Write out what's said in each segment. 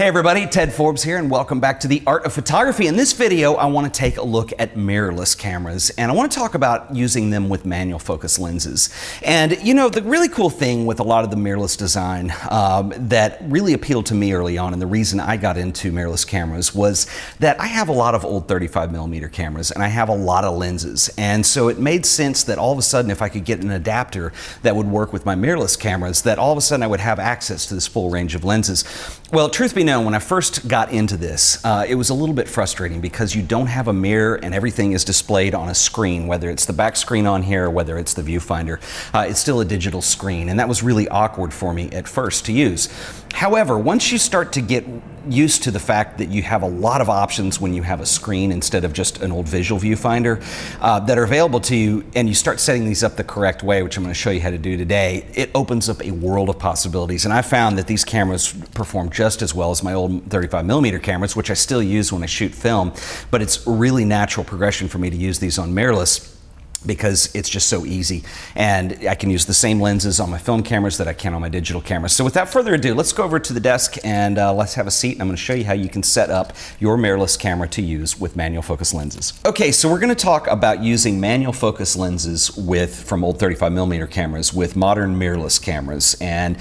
Hey everybody, Ted Forbes here and welcome back to the Art of Photography. In this video, I want to take a look at mirrorless cameras and I want to talk about using them with manual focus lenses. And you know, the really cool thing with a lot of the mirrorless design um, that really appealed to me early on and the reason I got into mirrorless cameras was that I have a lot of old 35 millimeter cameras and I have a lot of lenses. And so it made sense that all of a sudden if I could get an adapter that would work with my mirrorless cameras, that all of a sudden I would have access to this full range of lenses. Well, truth be known, when I first got into this, uh, it was a little bit frustrating because you don't have a mirror and everything is displayed on a screen, whether it's the back screen on here or whether it's the viewfinder. Uh, it's still a digital screen, and that was really awkward for me at first to use. However, once you start to get used to the fact that you have a lot of options when you have a screen instead of just an old visual viewfinder uh, that are available to you, and you start setting these up the correct way, which I'm going to show you how to do today, it opens up a world of possibilities. And I found that these cameras perform just as well as my old 35 millimeter cameras, which I still use when I shoot film, but it's really natural progression for me to use these on mirrorless because it's just so easy. And I can use the same lenses on my film cameras that I can on my digital cameras. So without further ado, let's go over to the desk and uh, let's have a seat. And I'm gonna show you how you can set up your mirrorless camera to use with manual focus lenses. Okay, so we're gonna talk about using manual focus lenses with, from old 35 millimeter cameras with modern mirrorless cameras. And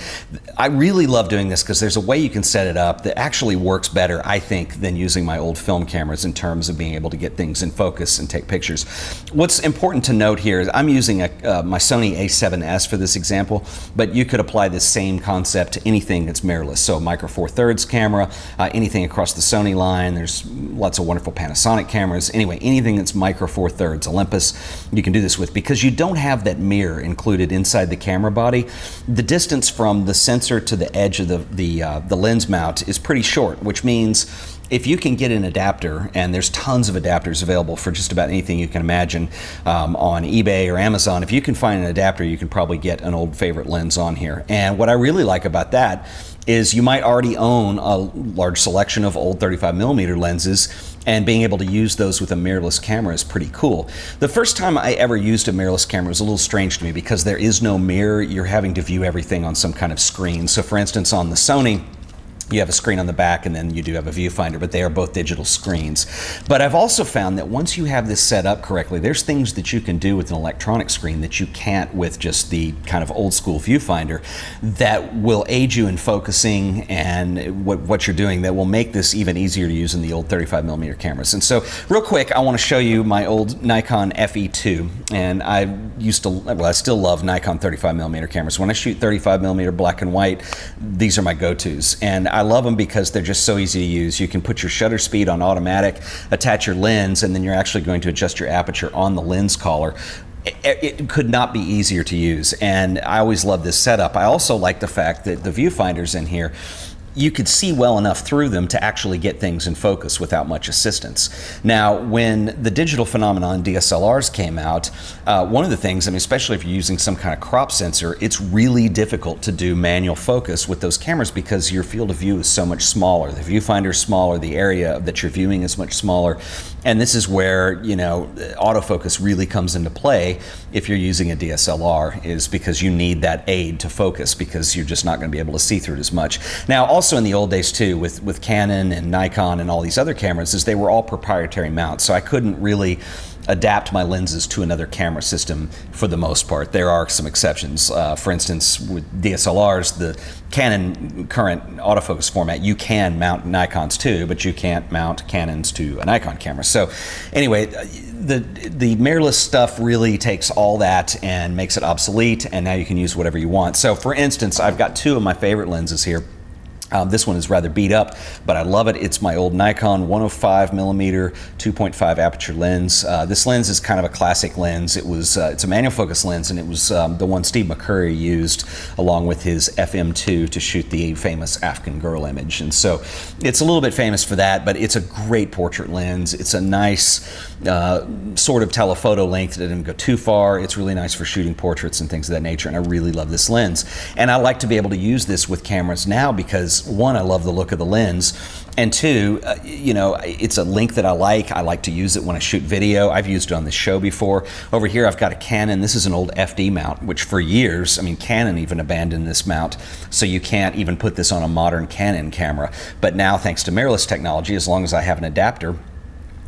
I really love doing this because there's a way you can set it up that actually works better, I think, than using my old film cameras in terms of being able to get things in focus and take pictures. What's important to note here is I'm using a, uh, my Sony a7S for this example, but you could apply this same concept to anything that's mirrorless. So micro four thirds camera, uh, anything across the Sony line. There's lots of wonderful Panasonic cameras. Anyway, anything that's micro four thirds, Olympus, you can do this with because you don't have that mirror included inside the camera body. The distance from the sensor to the edge of the the, uh, the lens mount is pretty short, which means if you can get an adapter, and there's tons of adapters available for just about anything you can imagine um, on eBay or Amazon, if you can find an adapter, you can probably get an old favorite lens on here. And what I really like about that is you might already own a large selection of old 35 millimeter lenses and being able to use those with a mirrorless camera is pretty cool. The first time I ever used a mirrorless camera was a little strange to me because there is no mirror. You're having to view everything on some kind of screen. So for instance, on the Sony, you have a screen on the back and then you do have a viewfinder, but they are both digital screens. But I've also found that once you have this set up correctly, there's things that you can do with an electronic screen that you can't with just the kind of old school viewfinder that will aid you in focusing and what, what you're doing that will make this even easier to use in the old 35 millimeter cameras. And so real quick, I want to show you my old Nikon FE2 and I used to, well, I still love Nikon 35 millimeter cameras. When I shoot 35 millimeter black and white, these are my go-tos. And I love them because they're just so easy to use. You can put your shutter speed on automatic, attach your lens, and then you're actually going to adjust your aperture on the lens collar it, could not be easier to use and I always love this setup. I also like the fact that the viewfinders in here you could see well enough through them to actually get things in focus without much assistance. Now, when the digital phenomenon DSLRs came out, uh, one of the things, I mean, especially if you're using some kind of crop sensor, it's really difficult to do manual focus with those cameras because your field of view is so much smaller. The viewfinder is smaller, the area that you're viewing is much smaller, and this is where, you know, autofocus really comes into play if you're using a DSLR, is because you need that aid to focus because you're just not going to be able to see through it as much. Now, also in the old days too, with, with Canon and Nikon and all these other cameras, is they were all proprietary mounts. So I couldn't really adapt my lenses to another camera system for the most part. There are some exceptions. Uh, for instance, with DSLRs, the Canon current autofocus format, you can mount Nikons too, but you can't mount Canons to a Nikon camera. So anyway, the the mirrorless stuff really takes all that and makes it obsolete, and now you can use whatever you want. So for instance, I've got two of my favorite lenses here. Um, this one is rather beat up, but I love it. It's my old Nikon 105 millimeter 2.5 aperture lens. Uh, this lens is kind of a classic lens. It was uh, it's a manual focus lens, and it was um, the one Steve McCurry used along with his FM2 to shoot the famous Afghan girl image. And so it's a little bit famous for that, but it's a great portrait lens. It's a nice uh, sort of telephoto length. It didn't go too far. It's really nice for shooting portraits and things of that nature, and I really love this lens. And I like to be able to use this with cameras now because one, I love the look of the lens, and two, uh, you know, it's a link that I like. I like to use it when I shoot video. I've used it on the show before. Over here, I've got a Canon. This is an old FD mount, which for years, I mean, Canon even abandoned this mount, so you can't even put this on a modern Canon camera. But now, thanks to mirrorless technology, as long as I have an adapter,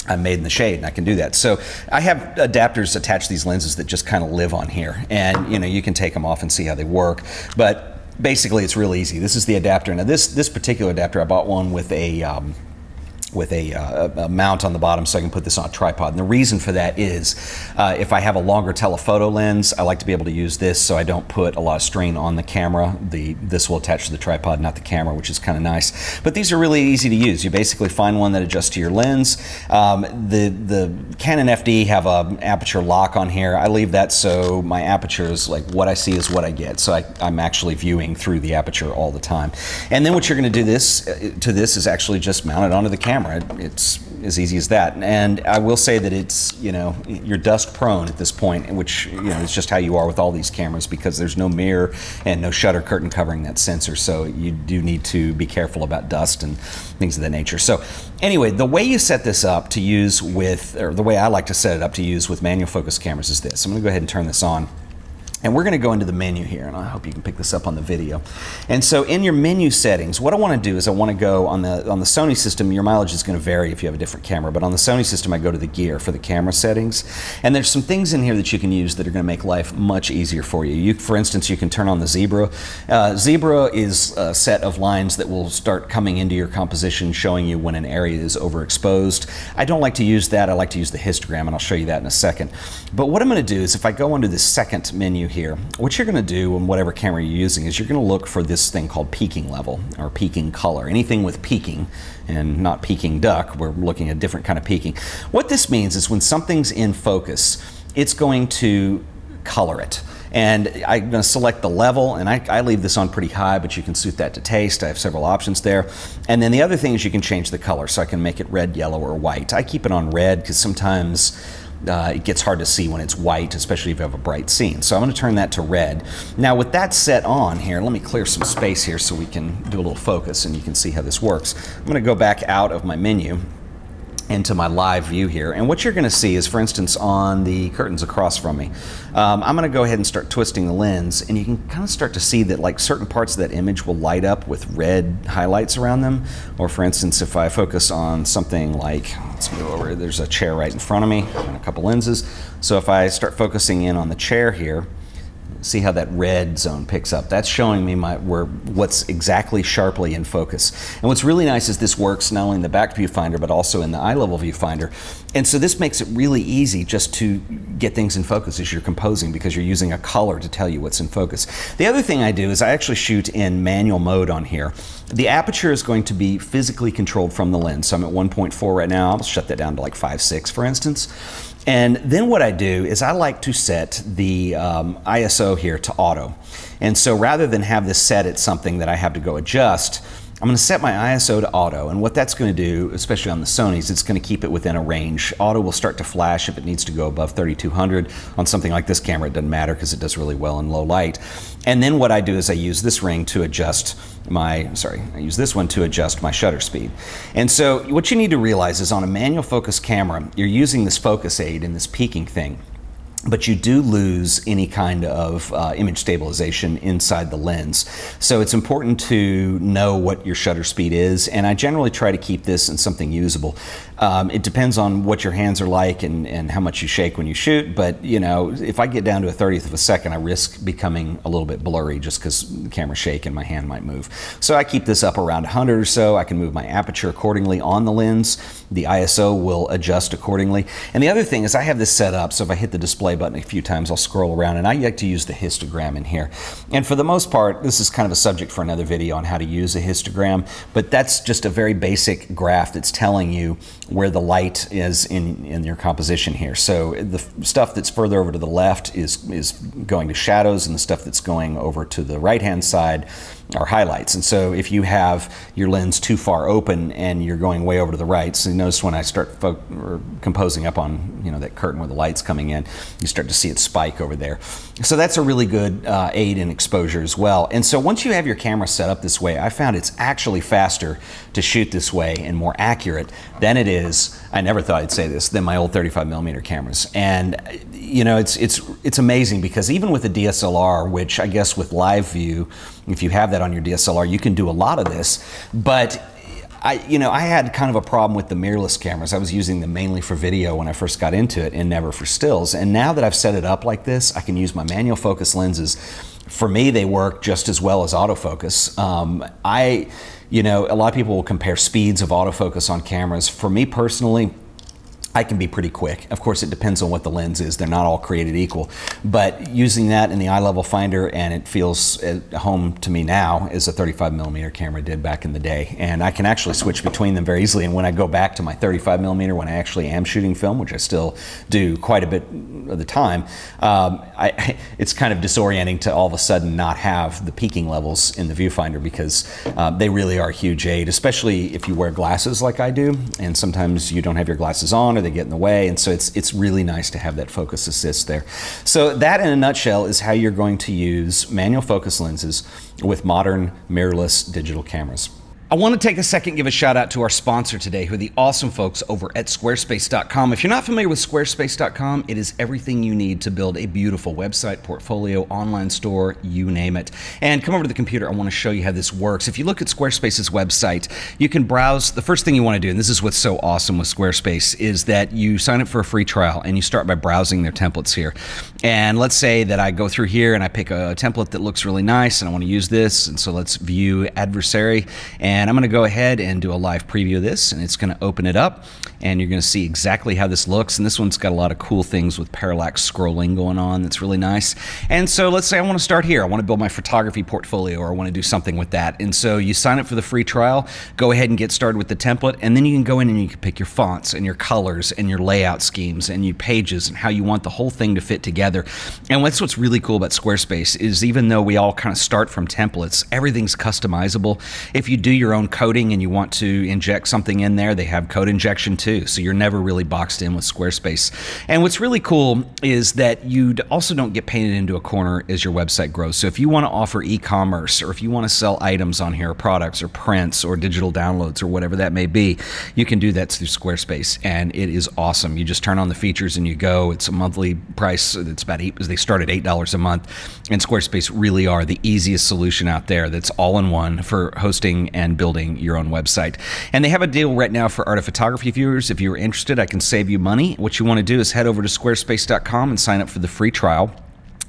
I'm made in the shade and I can do that. So I have adapters attached to these lenses that just kind of live on here and you know you can take them off and see how they work. But basically it's real easy. This is the adapter. Now this this particular adapter I bought one with a um, with a, uh, a, mount on the bottom so I can put this on a tripod. And the reason for that is uh, if I have a longer telephoto lens, I like to be able to use this so I don't put a lot of strain on the camera. The This will attach to the tripod, not the camera, which is kind of nice. But these are really easy to use. You basically find one that adjusts to your lens. Um, the, the Canon FD have an aperture lock on here. I leave that so my aperture is like what I see is what I get. So I, I'm actually viewing through the aperture all the time. And then what you're going to do this uh, to this is actually just mount it onto the camera camera. It's as easy as that. And I will say that it's, you know, you're dust prone at this point, which, you know, is just how you are with all these cameras because there's no mirror and no shutter curtain covering that sensor. So you do need to be careful about dust and things of that nature. So anyway, the way you set this up to use with, or the way I like to set it up to use with manual focus cameras is this. I'm going to go ahead and turn this on. And we're going to go into the menu here, and I hope you can pick this up on the video. And so in your menu settings, what I want to do is I want to go on the on the Sony system, your mileage is going to vary if you have a different camera, but on the Sony system I go to the gear for the camera settings. And there's some things in here that you can use that are going to make life much easier for you. you for instance, you can turn on the zebra. Uh, zebra is a set of lines that will start coming into your composition showing you when an area is overexposed. I don't like to use that. I like to use the histogram, and I'll show you that in a second. But what I'm going to do is if I go under the second menu here. What you're going to do in whatever camera you're using is you're going to look for this thing called peaking level or peaking color. Anything with peaking and not Peking duck, we're looking at a different kind of peaking. What this means is when something's in focus, it's going to color it. And I'm going to select the level, and I, I, leave this on pretty high, but you can suit that to taste. I have several options there. And then the other thing is you can change the color, so I can make it red, yellow, or white. I keep it on red because sometimes uh, it gets hard to see when it's white, especially if you have a bright scene. So I'm going to turn that to red. Now with that set on here, let me clear some space here so we can do a little focus and you can see how this works. I'm going to go back out of my menu into my live view here. And what you're going to see is, for instance, on the curtains across from me, um, I'm going to go ahead and start twisting the lens, and you can kind of start to see that like certain parts of that image will light up with red highlights around them. Or for instance, if I focus on something like, let's move over, there's a chair right in front of me and a couple lenses. So if I start focusing in on the chair here, see how that red zone picks up. That's showing me my where what's exactly sharply in focus. And what's really nice is this works not only in the back viewfinder but also in the eye level viewfinder. And so this makes it really easy just to get things in focus as you're composing because you're using a color to tell you what's in focus. The other thing I do is I actually shoot in manual mode on here. The aperture is going to be physically controlled from the lens. So I'm at 1.4 right now. I'll shut that down to like 5.6 for instance. And then what I do is I like to set the um, ISO here to auto. And so rather than have this set at something that I have to go adjust, I'm going to set my ISO to auto, and what that's going to do, especially on the Sonys, it's going to keep it within a range. Auto will start to flash if it needs to go above 3200. On something like this camera, it doesn't matter because it does really well in low light. And then what I do is I use this ring to adjust my, sorry, I use this one to adjust my shutter speed. And so what you need to realize is on a manual focus camera, you're using this focus aid and this peaking thing but you do lose any kind of uh, image stabilization inside the lens. So it's important to know what your shutter speed is, and I generally try to keep this in something usable. Um, it depends on what your hands are like and, and how much you shake when you shoot, but you know, if I get down to a 30th of a second, I risk becoming a little bit blurry just because the camera shake and my hand might move. So I keep this up around 100 or so. I can move my aperture accordingly on the lens. The ISO will adjust accordingly. And the other thing is I have this set up, so if I hit the display button a few times, I'll scroll around, and I like to use the histogram in here. And for the most part, this is kind of a subject for another video on how to use a histogram, but that's just a very basic graph that's telling you where the light is in, in your composition here. So the stuff that's further over to the left is, is going to shadows and the stuff that's going over to the right hand side are highlights. And so if you have your lens too far open and you're going way over to the right, so you notice when I start composing up on you know that curtain where the light's coming in, you start to see it spike over there. So that's a really good uh, aid in exposure as well. And so once you have your camera set up this way, I found it's actually faster to shoot this way and more accurate than it is. I never thought I'd say this than my old 35 millimeter cameras. And you know, it's it's it's amazing because even with a DSLR, which I guess with live view, if you have that on your DSLR, you can do a lot of this. But I, you know, I had kind of a problem with the mirrorless cameras. I was using them mainly for video when I first got into it and never for stills. And now that I've set it up like this, I can use my manual focus lenses. For me, they work just as well as autofocus. Um, I, you know, a lot of people will compare speeds of autofocus on cameras. For me personally, I can be pretty quick. Of course, it depends on what the lens is. They're not all created equal. But using that in the eye level finder, and it feels at home to me now as a 35 millimeter camera did back in the day. And I can actually switch between them very easily. And when I go back to my 35 millimeter, when I actually am shooting film, which I still do quite a bit of the time, um, I, it's kind of disorienting to all of a sudden not have the peaking levels in the viewfinder because uh, they really are a huge aid, especially if you wear glasses like I do. And sometimes you don't have your glasses on or they get in the way. And so it's, it's really nice to have that focus assist there. So that in a nutshell is how you're going to use manual focus lenses with modern mirrorless digital cameras. I want to take a second give a shout out to our sponsor today, who are the awesome folks over at squarespace.com. If you're not familiar with squarespace.com, it is everything you need to build a beautiful website, portfolio, online store, you name it. And come over to the computer, I want to show you how this works. If you look at Squarespace's website, you can browse. The first thing you want to do, and this is what's so awesome with Squarespace, is that you sign up for a free trial and you start by browsing their templates here. And let's say that I go through here and I pick a template that looks really nice and I want to use this. And so let's view adversary. And and I'm going to go ahead and do a live preview of this, and it's going to open it up, and you're going to see exactly how this looks. And this one's got a lot of cool things with parallax scrolling going on that's really nice. And so let's say I want to start here. I want to build my photography portfolio, or I want to do something with that. And so you sign up for the free trial, go ahead and get started with the template, and then you can go in and you can pick your fonts and your colors and your layout schemes and your pages and how you want the whole thing to fit together. And what's what's really cool about Squarespace is even though we all kind of start from templates, everything's customizable. If you do your your own coding and you want to inject something in there, they have code injection too. So you're never really boxed in with Squarespace. And what's really cool is that you also don't get painted into a corner as your website grows. So if you want to offer e commerce or if you want to sell items on here, products or prints or digital downloads or whatever that may be, you can do that through Squarespace. And it is awesome. You just turn on the features and you go. It's a monthly price. It's about eight, they start at $8 a month. And Squarespace really are the easiest solution out there that's all in one for hosting and building your own website. And they have a deal right now for art of photography viewers. If you're interested, I can save you money. What you want to do is head over to squarespace.com and sign up for the free trial.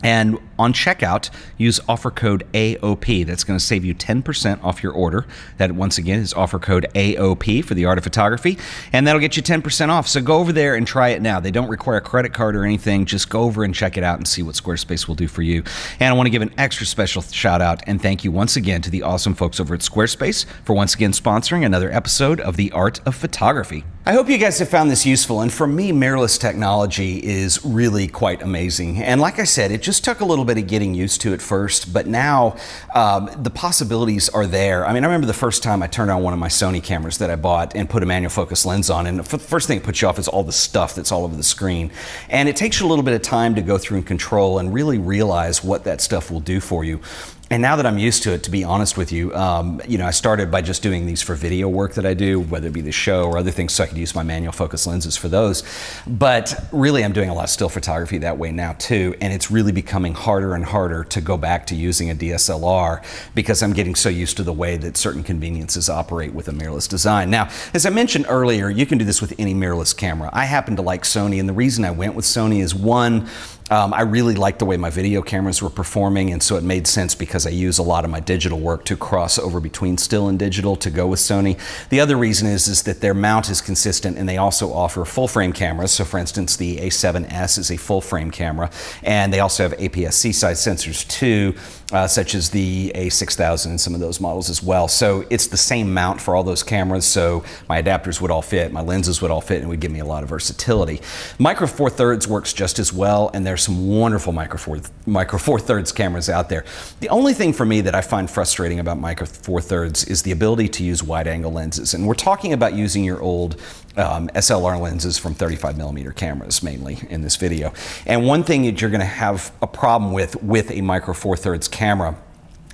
And on checkout, use offer code AOP. That's going to save you 10% off your order. That, once again, is offer code AOP for the art of photography. And that'll get you 10% off. So go over there and try it now. They don't require a credit card or anything. Just go over and check it out and see what Squarespace will do for you. And I want to give an extra special shout out and thank you once again to the awesome folks over at Squarespace for once again sponsoring another episode of The Art of Photography. I hope you guys have found this useful. And for me, mirrorless technology is really quite amazing. And like I said, it just took a little bit of getting used to at first, but now um, the possibilities are there. I mean, I remember the first time I turned on one of my Sony cameras that I bought and put a manual focus lens on, and the first thing it puts you off is all the stuff that's all over the screen. And it takes you a little bit of time to go through and control and really realize what that stuff will do for you. And now that I'm used to it, to be honest with you, um, you know, I started by just doing these for video work that I do, whether it be the show or other things, so I could use my manual focus lenses for those. But really, I'm doing a lot of still photography that way now too, and it's really becoming harder and harder to go back to using a DSLR because I'm getting so used to the way that certain conveniences operate with a mirrorless design. Now, as I mentioned earlier, you can do this with any mirrorless camera. I happen to like Sony, and the reason I went with Sony is one, um, I really liked the way my video cameras were performing, and so it made sense because I use a lot of my digital work to cross over between still and digital to go with Sony. The other reason is, is that their mount is consistent and they also offer full frame cameras. So, for instance, the A7S is a full frame camera, and they also have APS-C size sensors too uh, such as the A6000 and some of those models as well. So it's the same mount for all those cameras, so my adapters would all fit, my lenses would all fit, and it would give me a lot of versatility. Micro Four Thirds works just as well, and there's some wonderful micro four, micro four thirds cameras out there. The only thing for me that I find frustrating about micro four thirds is the ability to use wide angle lenses. And we're talking about using your old um, SLR lenses from 35 millimeter cameras mainly in this video. And one thing that you're going to have a problem with with a micro four thirds camera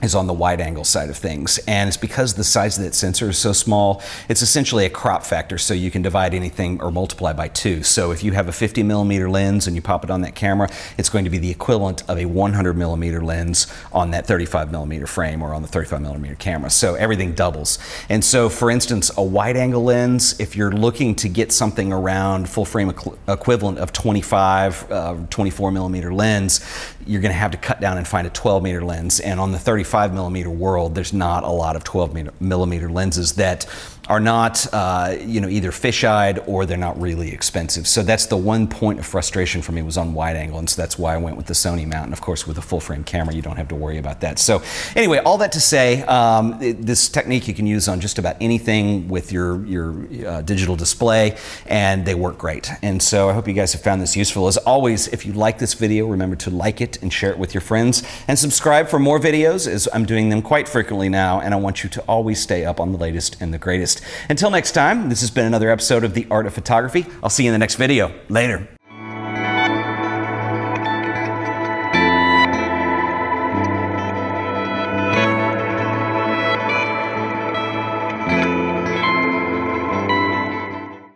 is on the wide angle side of things. And it's because the size of that sensor is so small, it's essentially a crop factor, so you can divide anything or multiply by two. So if you have a 50 millimeter lens and you pop it on that camera, it's going to be the equivalent of a 100 millimeter lens on that 35 millimeter frame or on the 35 millimeter camera. So everything doubles. And so for instance, a wide angle lens, if you're looking to get something around full frame equivalent of 25, uh, 24 millimeter lens, you're gonna have to cut down and find a 12 meter lens. And on the 35 35 millimeter world, there's not a lot of 12 millimeter lenses that are not, uh, you know, either fish-eyed or they're not really expensive. So that's the one point of frustration for me was on wide angle, and so that's why I went with the Sony mount. And of course, with a full-frame camera, you don't have to worry about that. So anyway, all that to say, um, this technique you can use on just about anything with your your uh, digital display, and they work great. And so I hope you guys have found this useful. As always, if you like this video, remember to like it and share it with your friends, and subscribe for more videos, as I'm doing them quite frequently now. And I want you to always stay up on the latest and the greatest. Until next time, this has been another episode of The Art of Photography. I'll see you in the next video. Later.